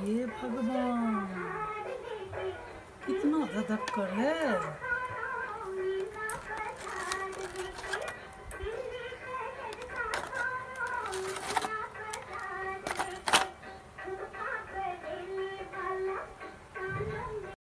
ये भगवान कितना धधक्कर है।